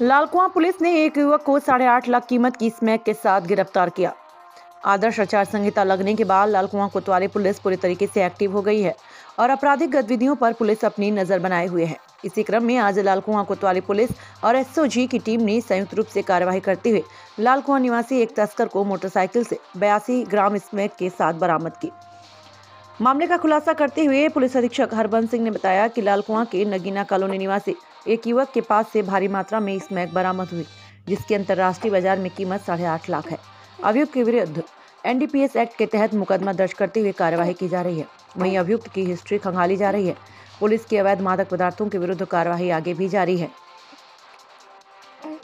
Lalkuan police ने एक युवक को साढ़े आठ लाख कीमत की स्मैक के साथ गिरफ़्तार किया। आदर्श आचार संहिता लगने के बाद लालकुआ कोतवाली पुलिस पूरी तरीके से एक्टिव हो गई है और आपराधिक गतिविधियों पर पुलिस अपनी नज़र बनाए हुए है। इसी क्रम में आज लालकुआ कोतवाली पुलिस और एसओजी की टीम ने संयुक्त रूप से कार्यवाही करते हुए लालकुआ निवासी एक तस्कर को मोटरसाइकिल से बयासी ग्राम स्मैक के साथ बरामद की। मामले का खुलासा करते हुए पुलिस अधीक्षक हरबंस सिंह ने बताया कि लालकुआं के नगीना कॉलोनी निवासी एक युवक के पास से भारी मात्रा में स्मैक बरामद हुई, जिसकी अंतर्राष्ट्रीय बाज़ार में कीमत साढ़े आठ लाख है। अभियुक्त के विरुद्ध एनडीपीएस एक्ट के तहत मुकदमा दर्ज करते हुए कार्यवाही की जा रही है। वहीं अभियुक्त की हिस्ट्री खंगाली जा रही है। पुलिस की अवैध मादक पदार्थों के विरुद्ध कार्यवाही आगे भी जारी है।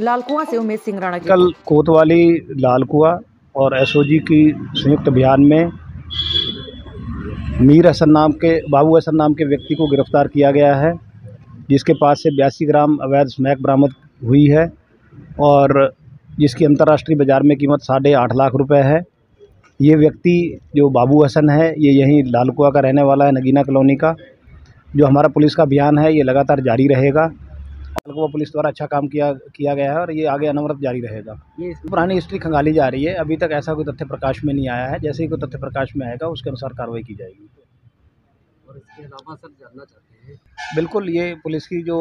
लालकुआ से उमेश सिंह राणा कल कोतवाली, लालकुआ और एसओजी की संयुक्त अभियान में मीर हसन नाम के, बाबू हसन नाम के व्यक्ति को गिरफ़्तार किया गया है, जिसके पास से बयासी ग्राम अवैध स्मैक बरामद हुई है और जिसकी अंतर्राष्ट्रीय बाज़ार में कीमत साढ़े आठ लाख रुपए है। ये व्यक्ति जो बाबू हसन है, ये यहीं लालकुआ का रहने वाला है, नगीना कॉलोनी का। जो हमारा पुलिस का अभियान है, ये लगातार जारी रहेगा। लालकुआ पुलिस द्वारा अच्छा काम किया किया गया है और ये आगे अनवरत जारी रहेगा। ये पुरानी हिस्ट्री खंगाली जा रही है। अभी तक ऐसा कोई तथ्य प्रकाश में नहीं आया है। जैसे ही कोई तथ्य प्रकाश में आएगा उसके अनुसार कार्रवाई की जाएगी। और इसके अलावा सर जानना चाहते हैं। बिल्कुल ये पुलिस की जो